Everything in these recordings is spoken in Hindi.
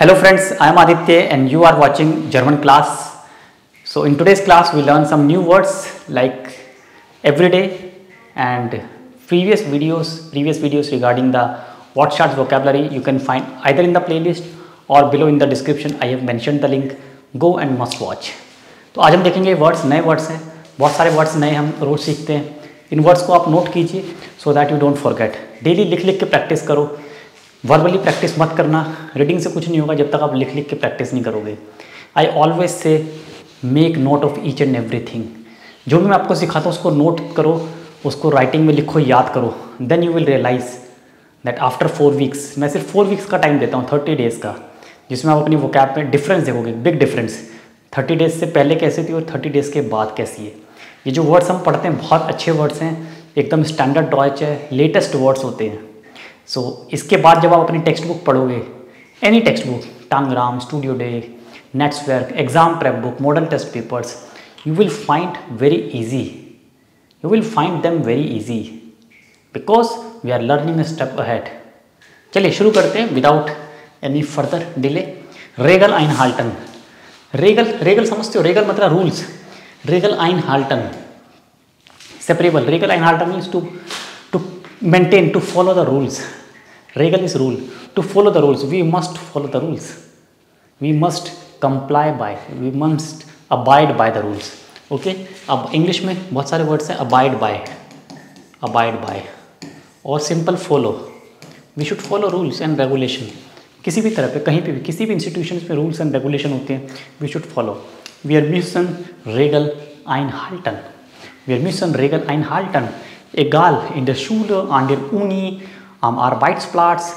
Hello friends, I am Aditya and you are watching German class. So in today's class we learn some new words like everyday and previous videos previous videos regarding the what shards vocabulary you can find either in the playlist or below in the description I have mentioned the link go and must watch. तो आज हम देखेंगे वर्ड्स नए वर्ड्स हैं बहुत सारे वर्ड्स नए हम रोज़ सीखते हैं इन वर्ड्स को आप नोट कीजिए so that you don't forget daily लिख लिख के प्रैक्टिस करो वर्बली प्रैक्टिस मत करना। रीडिंग से कुछ नहीं होगा जब तक आप लिख लिख के प्रैक्टिस नहीं करोगे। I always say make note of each and everything जो भी मैं आपको सिखाता हूँ, उसको नोट करो, उसको राइटिंग में लिखो, याद करो। Then you will realise that after four weeks मैं सिर्फ़ फोर वीक्स का टाइम देता हूँ थर्टी डेज़ का, जिसमें आप अपनी वो कैप में डिफरेंस देखोगे बिग डिफरेंस थर्टी डेज़ से पहले कैसी थी और थर्टी डेज़ के बाद कैसी है। ये जो वर्ड्स हम पढ़ते हैं, बहुत अच्छे वर्ड्स हैं, एकदम स्टैंडर्ड डॉयच है लेटेस्ट वर्ड्स होते हैं। सो so, इसके बाद जब आप अपनी टेक्स्ट बुक पढ़ोगे एनी टेक्स्ट बुक टांगराम स्टूडियो डे नेट्सवर्क exam prep book model test papers you will find very easy you will find them very easy because we are learning step ahead चलिए शुरू करते हैं विदाउट एनी फर्दर डिले रेगल आइन हाल्टन रेगल रेगल समझते हो? रेगल मतलब रूल्स रेगल आइन हाल्टन सेपरेबल रेगल आइन Halton means to to maintain to follow the rules. Regal is rule. To follow the rules we must follow the rules. We must comply by we must abide by the rules. Okay? अब इंग्लिश में बहुत सारे वर्ड्स हैं अबाइड बाय अबाइड बाय और simple follow we should follow rules and regulation किसी भी तरह पे कहीं पे भी किसी भी इंस्टीट्यूशन में रूल्स एंड रेगुलेशन होते हैं वी शुड फॉलो वी आर मिशन रेगल आइन हाल्टन वी आर मिशन रेगल आइन हाल्टन egal in der Schule, an der Uni, am Arbeitsplatz,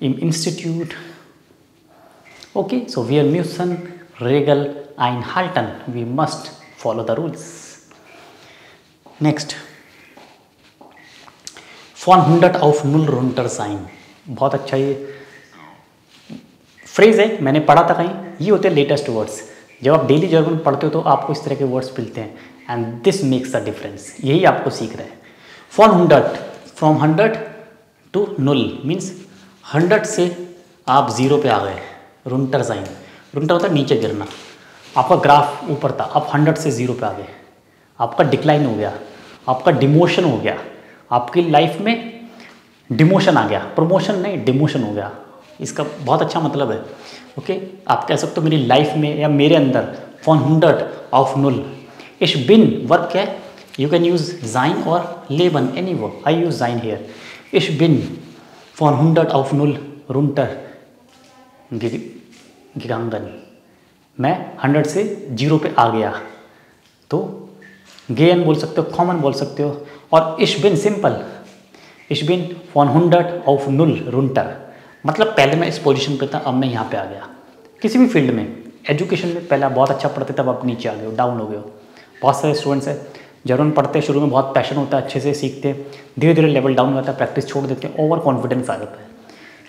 im Institut. Okay, so wir müssen Regeln einhalten. We must follow the rules. Next. Von 100 auf 0 runter sein. बहुत अच्छा ये फ्रेज है मैंने पढ़ा था कहीं ये होते हैं लेटेस्ट वर्ड्स जब आप डेली जर्मन पढ़ते हो तो आपको इस तरह के वर्ड्स मिलते हैं and this makes the difference यही आपको सीख रहे हैं for hundred from hundred to null means hundred से आप ज़ीरो पे आ गए रुंटर साइन। रुंटर होता है नीचे गिरना। आपका ग्राफ ऊपर था आप हंड्रेड से ज़ीरो पे आ गए आपका डिक्लाइन हो गया आपका डिमोशन हो गया आपकी लाइफ में डिमोशन आ गया। प्रमोशन नहीं डिमोशन हो गया। इसका बहुत अच्छा मतलब है। ओके? आप कह सकते हो मेरी लाइफ में या मेरे अंदर फॉन हंड्रेड ऑफ़ नुल। इस बिन वर्क है? You can use sein or leben, any verb. I use sein here. Ich bin von 100 auf 0 runter gegangen. मैं 100 से ज़ीरो पे आ गया। तो गेन बोल सकते हो, कॉमन बोल सकते हो, और इश बिन सिंपल। इश बिन फॉन हंड्रेड ऑफ़ नुल रुंटर। मतलब पहले मैं इस पोजीशन पे था, अब मैं यहाँ पे आ गया। किसी भी फ़ील्ड में, एजुकेशन में पहले बहुत अच्छा पढ़ते, तब आप नीचे आ गए हो, डाउन हो गए हो। बहुत सारे स्टूडेंट्स हैं जर्मन पढ़ते, शुरू में बहुत पैशन होता है, अच्छे से सीखते धीरे धीरे लेवल डाउन होता है प्रैक्टिस छोड़ देते हैं ओवर कॉन्फिडेंस आ जाता है।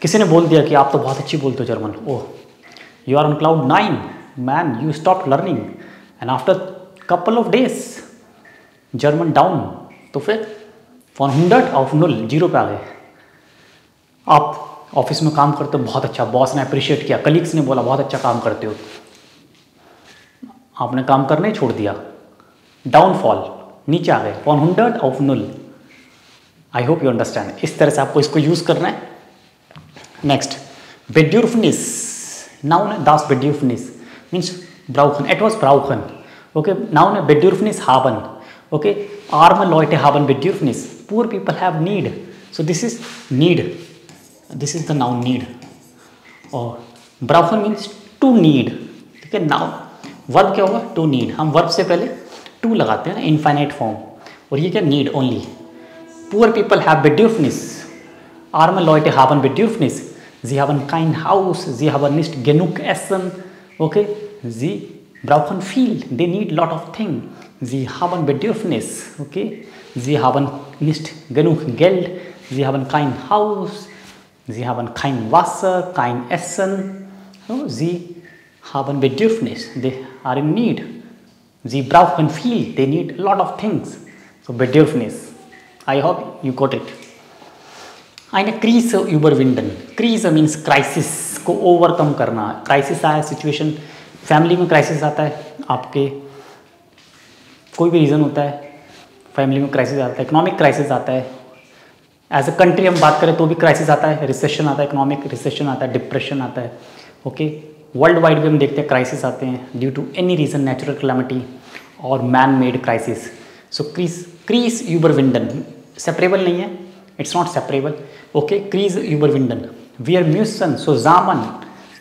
किसी ने बोल दिया कि आप तो बहुत अच्छी बोलते हो, German. Oh you are on cloud nine man you stop learning and after couple of days German down तो फिर फॉर हंड्रेड ऑफ़ नुल ज़ीरो पे आ गए। आप ऑफ़िस में काम करते हो, बहुत अच्छा बॉस ने अप्रिशिएट किया कलीग्स ने बोला, बहुत अच्छा काम करते हो। आपने काम करना छोड़ दिया। डाउनफॉल नीचे आ गए। वन हंड्रेड ऑफ़ नुल आई होप यू अंडरस्टैंड इस तरह से आपको इसको यूज़ करना है। नेक्स्ट बेड्यूरफनिस नाउन दास बेड्यूरफनिस मीन्स ब्राउखन एट वॉज़ ब्राउखन ओके नाउन बेड्यूरफनिस हाबन ओके आर्म लॉयटे हाबन बेड्यूरफनिस poor people have need so this is need this is the noun need और ब्राउखन मीन्स टू नीड ठीक है नाउन वर्ब क्या होगा? टू नीड हम वर्ब से पहले टू लगाते हैं ना इन्फाइनाइट फॉर्म और ये क्या? Need only poor people have बिड्यूफनिस आर्म लॉयटे हावन बिड्यूफनिस जी हावन काइन हाउस जी हावन निस्ट गेनुक एसन ओके जी ब्राउकन feel they need lot of thing जी हावन बिड्यूफनिस ओके जी हावन निस्ट गेनुक गेल्ड जी हावन काइन हाउस जी हावन काइन वासर काइन एसन जी हावन बिड्यूफनिस they are in need Sie brauchen viel. They need a lot of things. So Bedürfnis. I hope you got it. Eine Krise überwinden. Krise means crisis. को ओवरकम करना क्राइसिस आया सिचुएशन फैमिली में क्राइसिस आता है, आपके कोई भी रीज़न होता है फैमिली में क्राइसिस आता है इकोनॉमिक क्राइसिस आता है एज अ कंट्री हम बात करें तो भी क्राइसिस आता है रिसेशन आता है इकोनॉमिक रिसेशन आता है डिप्रेशन आता है ओके वर्ल्ड वाइड भी हम देखते हैं क्राइसिस आते हैं due to any reason natural calamity और मैन मेड क्राइसिस सो क्रीज क्रीज यूबर विंडन सेपरेबल नहीं है इट्स नॉट सेपरेबल ओके क्रीज यूबर विंडन वी आर म्यूसन सो जामन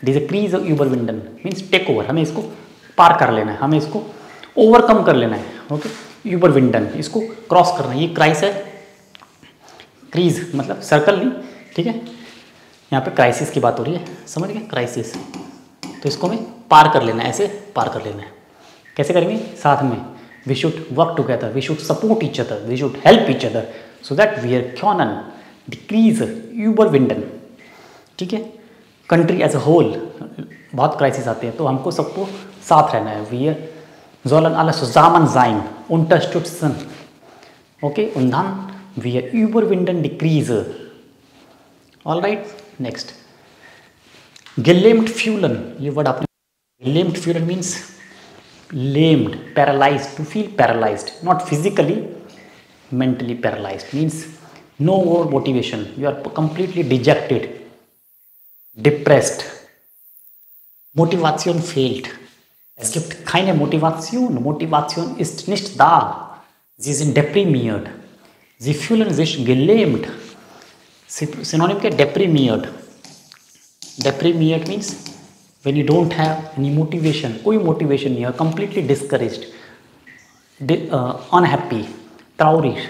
डिज अ क्रीज यूबर विंडन मीन्स टेक ओवर हमें इसको पार कर लेना है, हमें इसको ओवरकम कर लेना है ओके यूबर विंडन इसको क्रॉस करना है। ये क्राइस है। क्रीज मतलब सर्कल नहीं, ठीक है? यहाँ पे क्राइसिस की बात हो रही है। समझ गए? क्राइसिस तो इसको हमें पार कर लेना है ऐसे पार कर लेना है कैसे करेंगे साथ में we should work together we should support each other we should help each other so that we are क्योनन डिक्रीज यूबर विंडन ठीक है कंट्री एज अ होल बहुत क्राइसिस आते हैं तो हमको सबको साथ रहना है we are sollen alle zusammen sein, unterstützen. Okay, und dann wir überwinden die Krise. Alright, next. Gelamed fulan, you word up. Lamed fulan means lamed, paralyzed, to feel paralyzed, not physically, mentally paralyzed means no more motivation. You are completely dejected, depressed. Motivation failed. Es gibt keine Motivation. Motivation ist nicht da. Sie sind deprimiert. Sie fühlen sich gelähmt. Synonym deprimiert. डेप्रीमियर means when you don't have any motivation कोई मोटिवेशन नहीं है completely discourage unhappy ट्राउरिश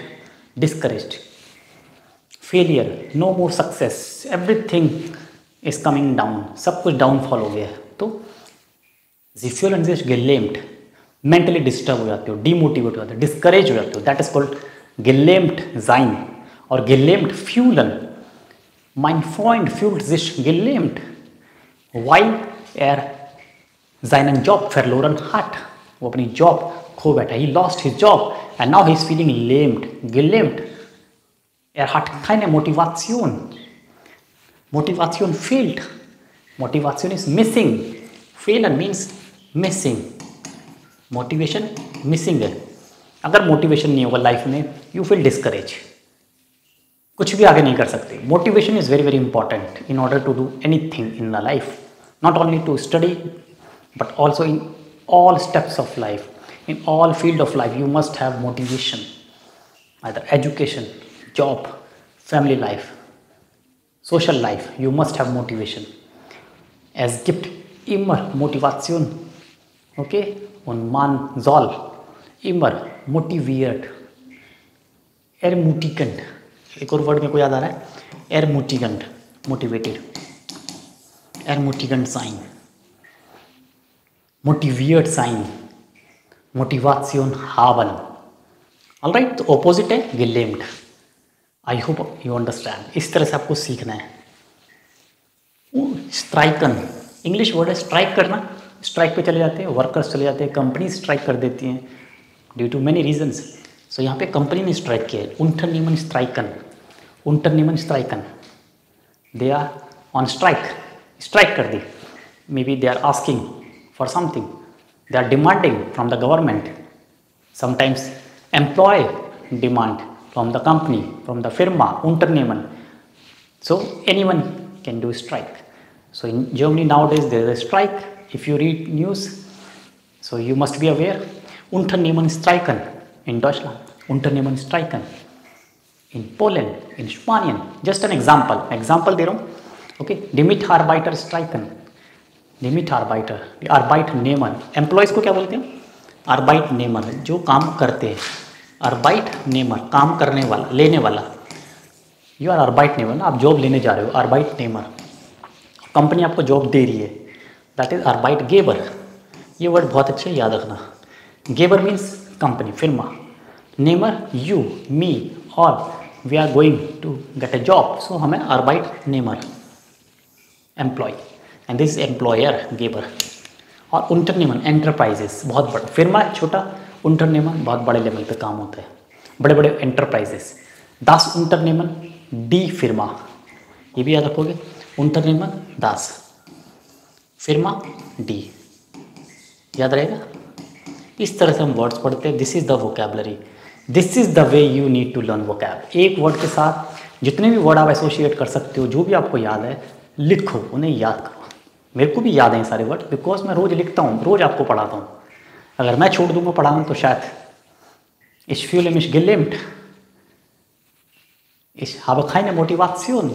discourage failure no more success everything is coming down सब कुछ डाउनफॉल हो गया है। तो जिफ्यूल एंड गिलेम्ड मेंटली डिस्टर्ब हो जाते हो डीमोटिवेट हो जाते हो डिस्करेज हो जाते हो दैट इज़ कॉल्ड गिलेम्ड जाइन और गिलेम्ड फ्यूलन mein Freund fühlt sich gelähmt, weil er seinen Job verloren hat. वो अपनी जॉब खो बैठा he lost his job and now he is feeling लेम्ड gelähmt. Er hat keine Motivation. Motivation fehlt. Motivation is missing. Failure means missing motivation missing है अगर मोटिवेशन नहीं होगा लाइफ में यू फील डिस्करेज कुछ भी आगे नहीं कर सकते। Motivation is very very important in order to do anything in the life not only to study but also in all steps of life in all field of life you must have motivation other education job family life social life you must have motivation as gift इमर मोटिवाशन ओके उन्मान जॉल इमर मोटिवेट एर मोटिकंड एक और वर्ड मेरे को याद आ रहा है एरमुटिकंड मोटिवेटेड एरमुटिकंड साइन मोटिवियर्ड साइन मोटिवासियोन हावन ऑल राइट तो ऑपोजिट है, गिलेम्ड। आई होप यू अंडरस्टैंड इस तरह से आपको सीखना है। स्ट्राइकन इंग्लिश वर्ड है स्ट्राइक करना। स्ट्राइक पे चले जाते हैं वर्कर्स चले जाते हैं कंपनी स्ट्राइक कर देती हैं। Due to many reasons सो यहाँ पे कंपनी ने स्ट्राइक किया है उन्टर नियमन स्ट्राइकन उन्टर नियमन stricken they are on strike strike कर दी maybe they are asking for something they are demanding from the government sometimes employ demand from the company from the फिरमा उन्टर नियमन so anyone can do strike so in germany nowadays there is a strike if you read news so you must be aware unternehmen streiken In deutschland, unternehmen streiken. In poland, in spanien just an example. Example दे रहा हूँ ओके डिमिट स्ट्राइकन डिमिट आर्बाइटर आर्बाइट नेमर एम्प्लॉयज़ को क्या बोलते हैं? आर्बाइट नेमर जो काम करते हैं। आर्बाइट नेमर काम करने वाला, लेने वाला। यू आर आर्बाइट नेमर आप जॉब लेने जा रहे हो आर्बाइट नेमर कंपनी आपको जॉब दे रही है। दैट इज़ आर्बाइट गेबर ये वर्ड बहुत अच्छे याद रखना। गेबर मीन्स कंपनी फिरमा नेमर यू मी और we are going to get a job so हमें नेमर एम्प्लॉय एंड दिस एम्प्लॉयर गेबर और उंटरनेमन एंटरप्राइजेस बहुत बड़ा। फिरमा छोटा उंटरनेमन बहुत बड़े लेवल पे काम होता है। बड़े बड़े एंटरप्राइजेस दास उंटरनेमन डी फिरमा ये भी याद रखोगे? उंटरनेमन दास. फिरमा डी याद रहेगा? इस तरह से हम वर्ड्स पढ़ते हैं this is the vocabulary this is the way you need to learn vocab एक वर्ड के साथ जितने भी वर्ड आप एसोसिएट कर सकते हो, जो भी आपको याद है, लिखो, उन्हें याद करो मेरे को भी याद है सारे वर्ड बिकॉज़ मैं रोज़ लिखता हूँ, रोज़ आपको पढ़ाता हूँ अगर मैं छोड़ दूँगा पढ़ाना तो शायद mich gelähmt. Ich habe keine Motivation.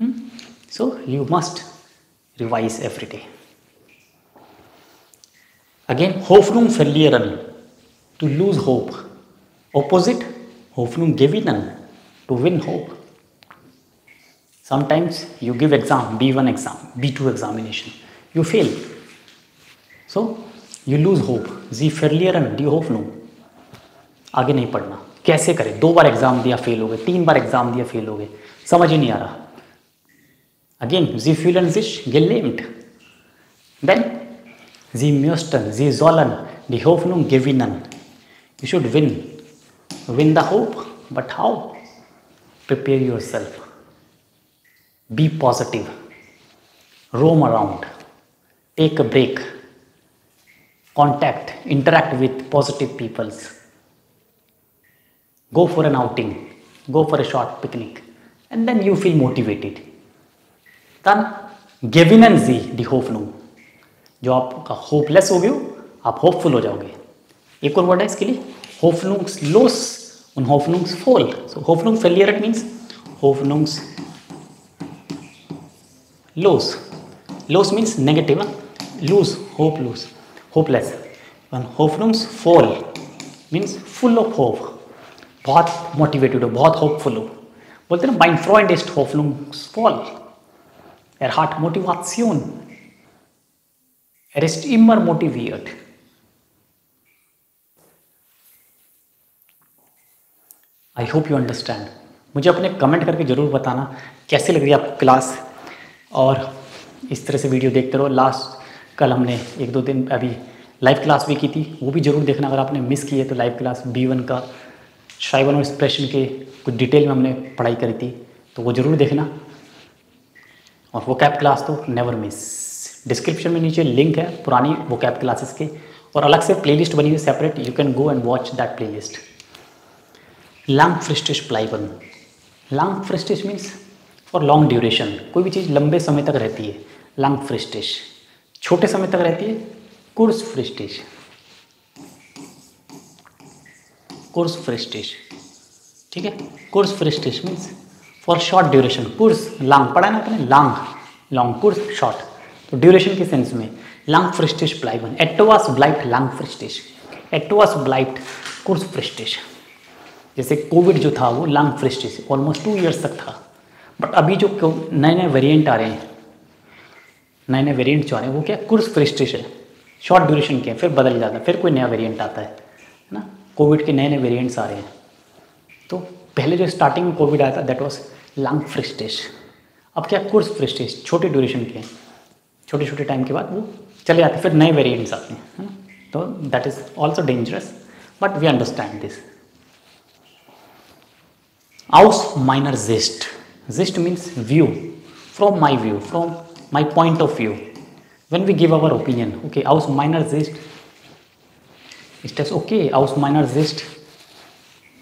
Hmm? So, you must revise every day. Again होफनुंग failure अन टू लूज होप ओपोजिट होफनुंग गिविन अन to win hope sometimes you give exam B one exam B two examination you fail so you lose hope ji failure अन डी होप नो आगे नहीं पढ़ना। कैसे करें? दो बार एग्ज़ाम दिया फेल हो गए। तीन बार एग्ज़ाम दिया फेल हो गए। समझ ही नहीं आ रहा। अगेन जी फील एंड जिश गेट देन sie müssten, sie sollen die Hoffnung gewinnen. You should win. Win the hope. But how? Prepare yourself. Be positive. Roam around. Take a break. Contact, interact with positive peoples. Go for an outing. Go for a short picnic. And then you feel motivated. Then, gewinnen Sie die Hoffnung. जो आपका होपलेस हो गए हो, आप होपफुल हो जाओगे। एक और वर्ड है इसके लिए होफनुंग्स लोस उन होफनुंग्स फोल सो होफनुंग फेलियर इट मीन्स होफनुंग्स लोस loss means negative lose hope lose hopeless one होफनुंग्स फोल मीन्स फुल ऑफ़ होप बहुत मोटिवेटेड हो, बहुत होपफुल हो। बोलते ना माइंड फ्रॉइड इस्ट होफनुंग्स फॉल er hat Motivation Er immer motiviert. I hope you understand मुझे अपने कमेंट करके ज़रूर बताना कैसे लग रही है आपको क्लास और इस तरह से वीडियो देखते रहो। लास्ट कल हमने एक दो दिन अभी लाइव क्लास भी की थी। वो भी ज़रूर देखना। अगर आपने मिस की है तो लाइव क्लास बी वन का शाइवन और एक्सप्रेशन के कुछ डिटेल में हमने पढ़ाई करी थी। तो वो ज़रूर देखना। और वो कैप क्लास तो नेवर मिस डिस्क्रिप्शन में नीचे लिंक है, पुरानी वो कैप क्लासेस के। और अलग से प्लेलिस्ट बनी हुई separate you can go and watch that playlist long फ्रिस्टिश प्लाईबन लॉन्ग फ्रिस्टिश मीन्स फॉर लॉन्ग ड्यूरेशन कोई भी चीज़ लंबे समय तक रहती है। लॉन्ग फ्रिस्टिश छोटे समय तक रहती है कुर्स फ्रिस्टिश कुर्स फ्रिस्टिश ठीक है? कुर्स फ्रिस्टिश मीन्स फॉर शॉर्ट ड्यूरेशन कुर्स लॉन्ग पढ़ा ना अपने लॉन्ग लॉन्ग कुर्स शॉर्ट तो ड्यूरेशन के सेंस में लंग फ्रिस्टिश प्लाइवन एटोवास ब्लाइट लंग फ्रिस्टिश एटोवास ब्लाइट कुर्स फ्रिस्टिश जैसे कोविड जो था वो लंग फ्रिस्टिश ऑलमोस्ट टू ईयर्स तक था। बट अभी जो नए नए वेरिएंट आ रहे हैं नए नए वेरिएंट जो आ रहे हैं, वो क्या कुर्स फ्रिस्टिश है। शॉर्ट ड्यूरेशन के फिर बदल जाता है, फिर कोई नया वेरिएंट आता है ना? कोविड के नए नए वेरिएंट्स आ रहे हैं। तो पहले जो स्टार्टिंग में कोविड आया था दैट वॉज़ लंग फ्रिस्टिश अब क्या कुर्स फ्रिस्टिश छोटे ड्यूरेशन के हैं। छोटे छोटे टाइम के बाद वो चले जाते फिर नए वेरियंट्स आते हैं तो that is also dangerous but we understand this आउस माइनर जिस्ट gist means view from my view from my point of view when we give our opinion okay आउस माइनर जिस्ट इट एज ओके आउस माइनर जिस्ट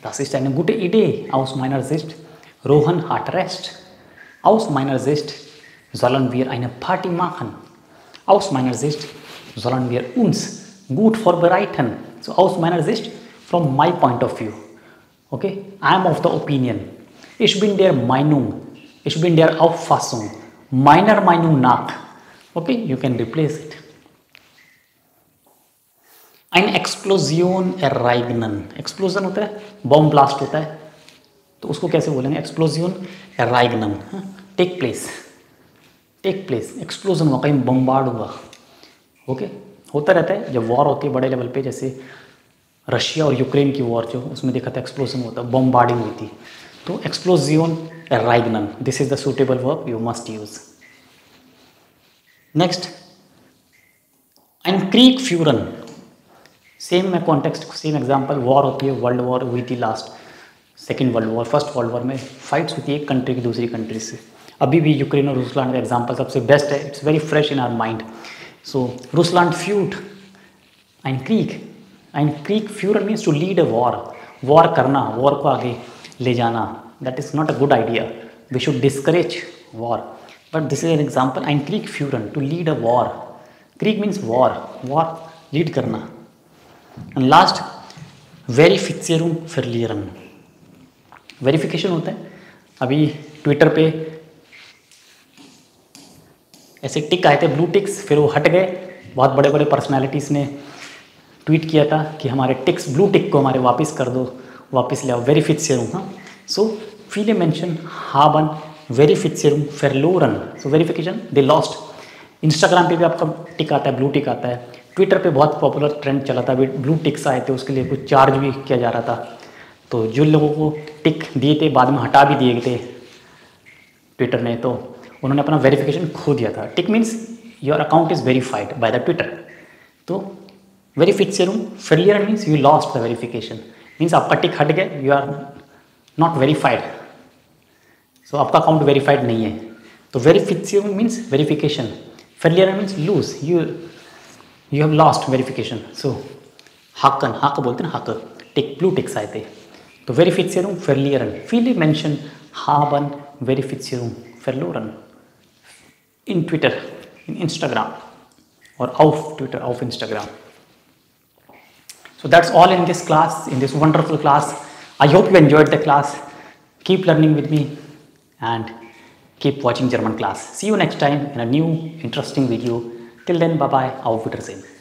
दस इज़ एन गुड इडे आउस माइनर जिस्ट रोहन हार्ट रेस्ट आउस माइनर जिस्ट sollen wir eine Party machen. Aus meiner Sicht sollen wir uns gut vorbereiten. So aus meiner Sicht, from my point of view. Okay, I am of the opinion. Ich bin der Meinung, ich bin der Auffassung, meiner Meinung nach. Okay, you can replace it. ein एक्सप्लोजियन एराइगनन एक्सप्लोजन होता है बॉम्ब ब्लास्ट होता है तो उसको कैसे बोलेंगे एक्सप्लोजियन एराइगनन take place take place explosion हुआ, कहीं बम्बार्ड हुआ। ओके होता रहता है, जब वॉर होती है, बड़े लेवल पे, जैसे रशिया और यूक्रेन की वॉर जो, उसमें देखा था एक्सप्लोजन होता है बम्बार्डिंग हुई थी। तो एक्सप्लोजियन राइगनन this is the suitable work you must use next and क्रीक फ्यूरन सेम में कॉन्टेक्स्ट सेम एग्जांपल वॉर होती है वर्ल्ड वॉर हुई थी last second world war first world war में फाइट्स होती है एक कंट्री की दूसरी कंट्री से। अभी भी यूक्रेन और रूसलैंड का एग्ज़ाम्पल सबसे बेस्ट है। It's very fresh in our mind so रूसलैंड फ्यूट एंड क्रीक एंड क्रीक फ्यूर means to lead a war war करना वॉर को आगे ले जाना that is not a good idea we should discourage war but this is an example and क्रीक फ्यूरन टू लीड अ वॉर क्रीक मीन्स वॉर वॉर लीड करना. एंड लास्ट वेरीफिक्सेरुम फिरलियरन वेरिफिकेशन होता है। अभी ट्विटर पे ऐसे टिक आए थे ब्लू टिक्स फिर वो हट गए। बहुत बड़े बड़े पर्सनैलिटीज़ ने ट्वीट किया था कि हमारे टिक्स ब्लू टिक को हमारे वापस कर दो, वापस ले आओ वेरीफिट सेरूम हाँ। सो फीले मैंशन हा बन वेरी फिट से हाबन वेरीफिट सेरूम फेरलोरन so verification they lost Instagram पे भी आपका टिक आता है ब्लू टिक आता है। ट्विटर पे बहुत पॉपुलर ट्रेंड चला था ब्लू टिक्स आए थे, उसके लिए कुछ चार्ज भी किया जा रहा था। तो जो लोगों को टिक दिए थे, बाद में हटा भी दिए थे ट्विटर ने तो उन्होंने अपना वेरिफिकेशन खो दिया था। Tick means your account is verified by the Twitter तो वेरीफिट सेरूम failure means you lost the verification means आपका टिक हट गया you are not verified so आपका अकाउंट वेरीफाइड नहीं है। तो वेरीफिट सेरूम means verification failure means lose you you have lost verification so हाकन हाक बोलते हैं हाक टिक ब्लू टिक्स आए थे। तो वेरीफिट सेरूम फेलियरन फीली मैंशन हाबन सेरूम फेलोरन in Twitter, in Instagram, or auf Twitter, auf Instagram. So that's all in this class, in this wonderful class. I hope you enjoyed the class. Keep learning with me and keep watching German class. See you next time in a new interesting video. Till then, bye bye. Auf Wiedersehen.